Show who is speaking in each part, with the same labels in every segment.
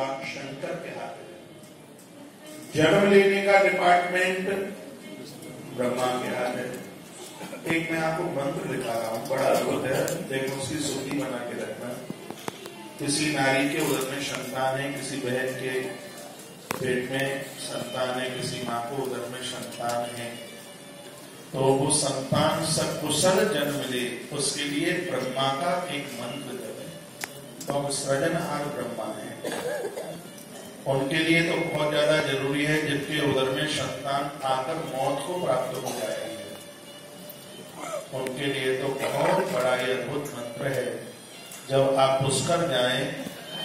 Speaker 1: भगवान शंकर के हाथ में। जन्म लेने का डिपार्टमेंट ब्रह्मा के हाथ है एक मैं आपको मंत्र लिखा रहा हूँ, बड़ा अद्भुत है। देखो उसकी सूची बना के रखना। किसी नारी के उदर में संतान है, किसी बहन के पेट में संतान है, किसी माँ को उदर में संतान है। तो वो संतान सकुशल जन्म ले, उसके लिए ब्रह्मा का एक मंत्र जपे तो अब सृजनहार ब्रह्मा है। उनके लिए तो बहुत ज़्यादा ज़रूरी है जिनके उदर में संतान आकर मौत को प्राप्त हो जाएगी। उनके लिए तो बहुत बड़ा ही अद्भुत मंत्र है। जब आप पुष्कर जाएँ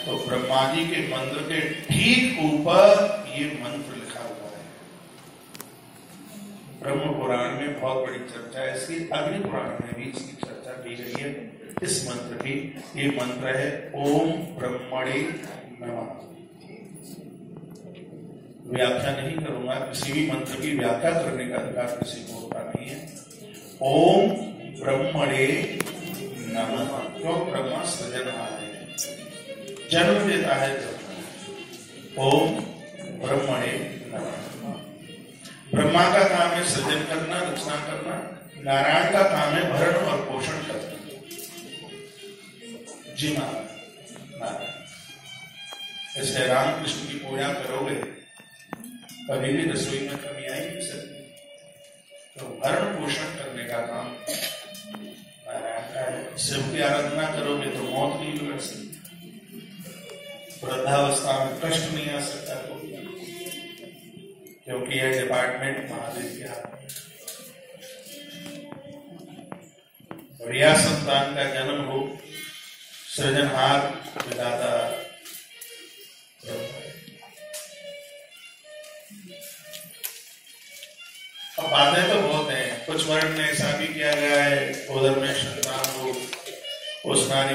Speaker 1: तो ब्रह्मा जी के मंत्र के ठीक ऊपर ये मंत्र लिखा हुआ है। ब्रह्म पुराण में बहुत बड़ी चर्चा है, इसकी अग्नि पुराण में भी इसकी चर्चा की गई है। इस मंत्र की, ये मंत्र है, ओम ब्रह्मणे नमः। व्याख्या नहीं करूँगा, किसी भी मंत्र की व्याख्या करने का अधिकार किसी को होता नहीं है। ओम ब्रह्मणे नमः क्यों ब्रह्मा सृजनहार है, जन्म देता है ब्रह्मा ओम ब्रह्मणे नमः। ब्रह्मा का काम है सृजन करना, रचना करना, नारायण का काम है भरण और पोषण करना। जी नारायण इसलिए रामकृष्ण की पूजा करोगे? कभी भी रसोई में कमी आई नहीं सकती। तो भरण पोषण करने का काम। का शिव की आराधना करोगे तो मौत नहीं बिगड़ सकती। वृद्धावस्था में कष्ट नहीं आ सकता कोई। क्योंकि यह डिपार्टमेंट महादेव के हाथ में और संतान का जन्म हो। सृजनहार विदाता अब बातें तो बहुत हैं। कुछ वर्ण में ऐसा भी किया गया है, उधर में श्रद्धा को, उस नारी